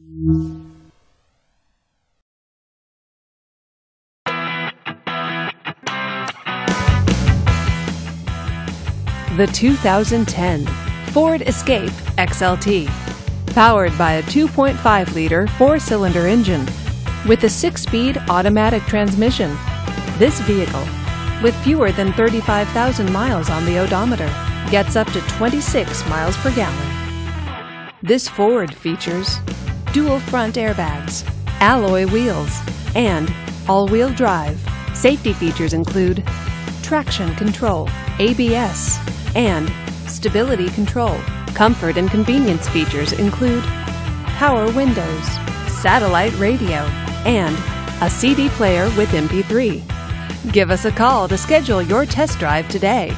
The 2010 Ford Escape XLT. Powered by a 2.5 liter four cylinder engine with a six speed automatic transmission. This vehicle, with fewer than 35,000 miles on the odometer, gets up to 26 miles per gallon. This Ford features dual front airbags, alloy wheels, and all wheel drive. Safety features include traction control, ABS, and stability control. Comfort and convenience features include power windows, satellite radio, and a CD player with MP3. Give us a call to schedule your test drive today.